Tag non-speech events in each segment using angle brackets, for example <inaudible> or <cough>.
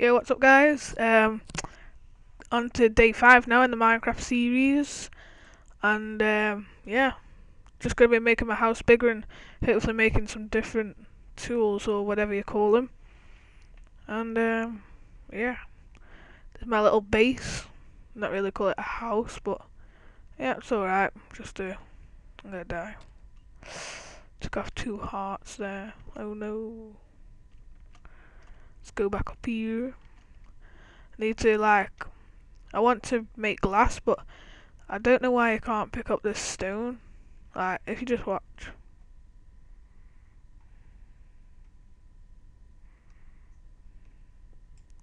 Yo, what's up, guys? Um, on to day five now in the Minecraft series, and um, yeah, just gonna be making my house bigger and hopefully making some different tools or whatever you call them. And um, yeah, there's my little base. Not really call it a house, but yeah, it's alright. Just uh, I'm gonna die. Took off two hearts there. Oh no. Let's go back up here. I need to like I want to make glass but I don't know why I can't pick up this stone. Like if you just watch.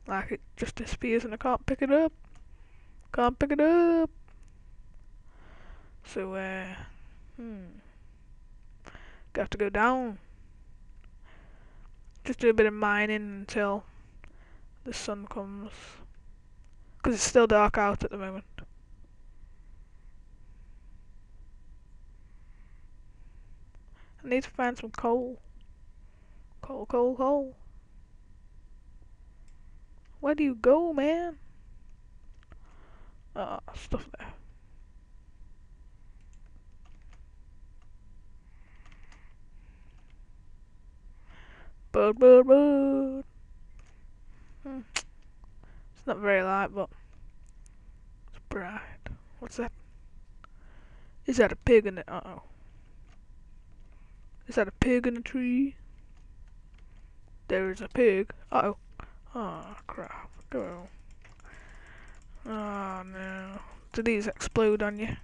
Like it just disappears and I can't pick it up. Can't pick it up. So uh hmm. Got to go down. Just do a bit of mining until the sun comes. Because it's still dark out at the moment. I need to find some coal. Coal, coal, coal. Where do you go, man? Ah, stuff there. Hmm. It's not very light, but it's bright. What's that? Is that a pig in the? Uh oh. Is that a pig in a tree? There is a pig. Uh oh. Oh crap. Go. Oh no. Do these explode on you?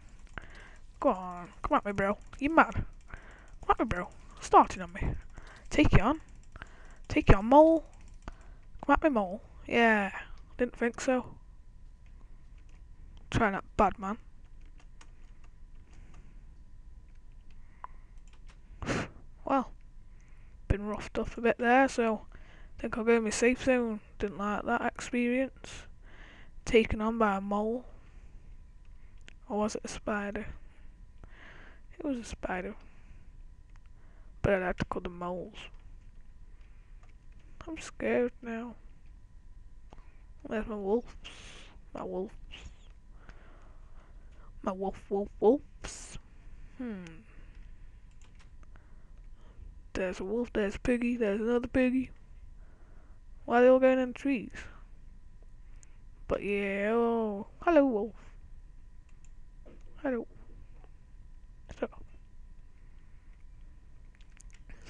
Go on. Come at me, bro. You mad? Come at me, bro. Starting on me. Take you on. Take your mole. At me, mole. Yeah, didn't think so. Try not bad, man. <sighs> well, been roughed up a bit there, so think I'll go in my safe zone. Didn't like that experience. Taken on by a mole. Or was it a spider? It was a spider. But I like to call them moles. I'm scared now. Where's my wolves? My wolves. My wolf, wolf, wolves. Hmm. There's a wolf, there's a piggy, there's another piggy. Why are they all going in the trees? But yeah, oh, hello wolf. Hello. So,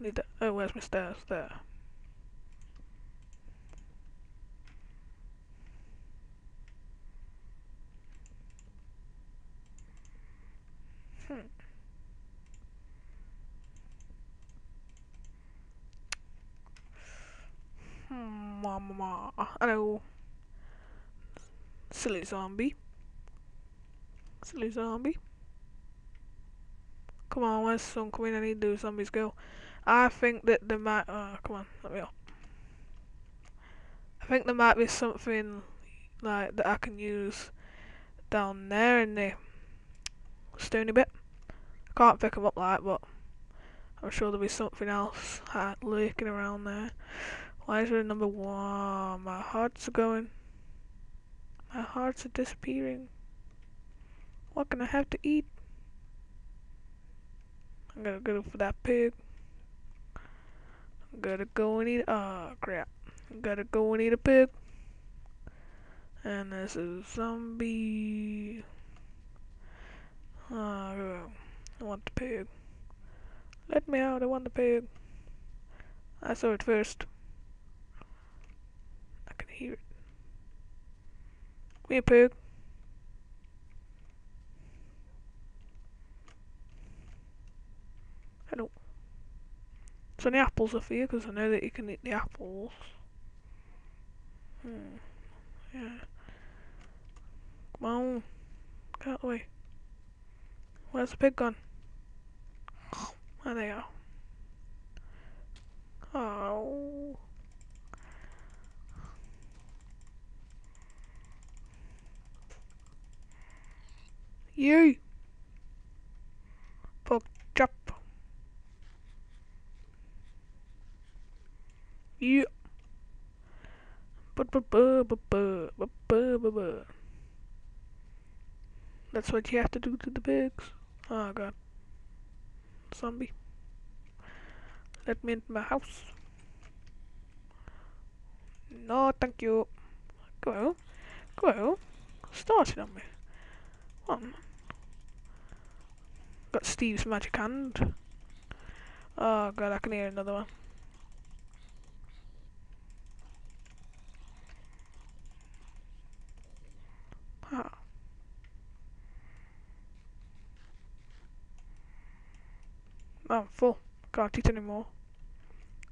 Need that. Oh, where's my stairs? There. Hmm. Hmm, mama. Hello. Silly zombie. Silly zombie. Come on, where's sun coming? I need those zombies go. I think that there might. Oh, come on, let me up. I think there might be something like that I can use down there in the stony bit. I can't pick them up like, but I'm sure there'll be something else uh, lurking around there. Why is there number one? My hearts are going. My hearts are disappearing. What can I have to eat? I'm gonna go for that pig. I'm gonna go and eat. Oh crap! I'm gonna go and eat a pig. And there's a zombie. Oh, I want the pig. Let me out, I want the pig. I saw it first. I can hear it. Come here, pig. Hello. So the apples are for you, because I know that you can eat the apples. Hmm. Yeah. Come on. Get out of the way. Where's the pig gone? There they are. Oh. You. Pork chop. You. But but but but but but but but but. That's what you have to do to the pigs. Oh god. Zombie. Let me into my house. No, thank you. Go. Go. Starting on me. On. Got Steve's magic hand. Oh god, I can hear another one. Ah. I'm full. Can't eat anymore.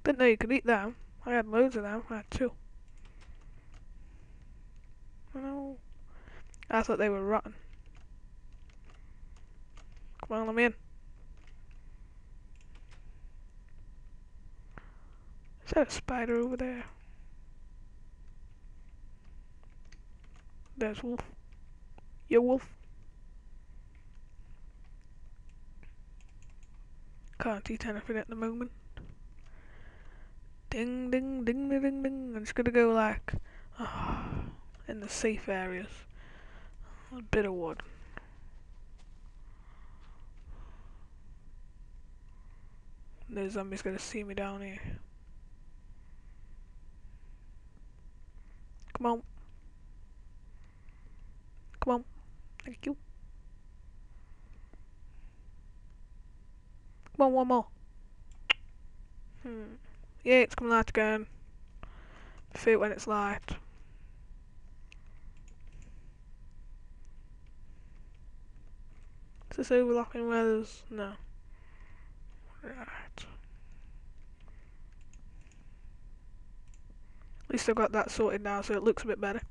Didn't know you could eat them. I had loads of them. I had two. No. I thought they were rotten. Come on, let me in. Is that a spider over there? There's Wolf. Yo, Wolf. Can't eat anything at the moment. Ding, ding, ding, ding, ding, ding. I'm just gonna go like uh, <sighs> in the safe areas. A bit of wood. No zombie's gonna see me down here. Come on. Come on. Thank you. Come on, one more. Hmm. Yeah, it's coming light again. Feel when it's light. Is this overlapping weathers? No. Right. At least I've got that sorted now so it looks a bit better.